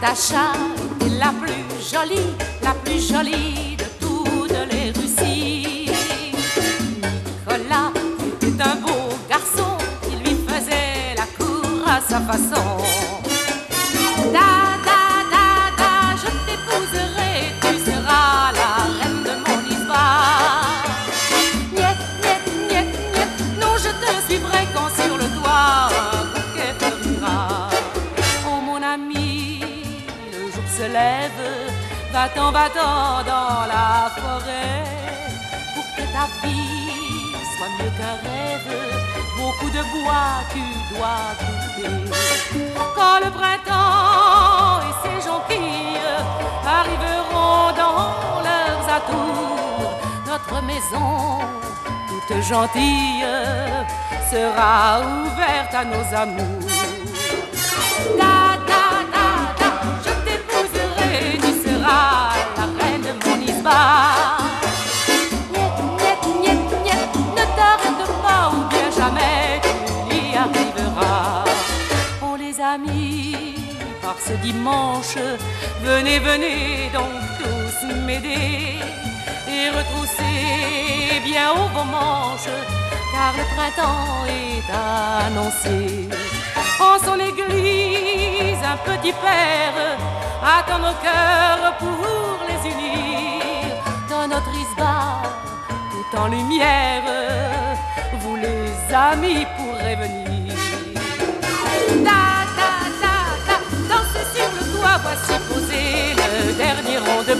Natacha était la plus jolie, la plus jolie de toutes les Russies. Nicolas était un beau garçon, il lui faisait la cour à sa façon. Da, da, da, da, je t'épouserai, tu seras la reine de mon histoire. Niet, niet, niet, niet, non, je te suivrai quand va-t'en, va-t'en dans la forêt pour que ta vie soit mieux qu'un rêve. Beaucoup de bois tu dois couper. Quand le printemps et ses jonquilles arriveront dans leurs atours, notre maison toute gentille sera ouverte à nos amours. Amis, par ce dimanche, venez, venez donc tous m'aider et retrousser bien haut vos manches, car le printemps est annoncé. En son église, un petit père attend nos cœurs pour les unir dans notre isbar, tout en lumière. Vous les amis pourrez venir.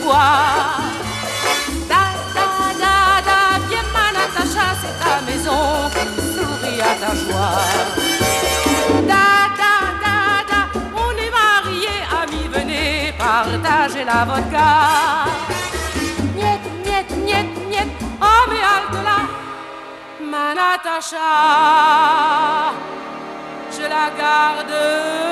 Bois. Da, viens ma Natacha, c'est ta maison qui sourit à ta joie. Da, on est mariés, amis, venez partager la vodka. Niet, niet, niet, niet, oh mais halte là, ma Natacha, je la garde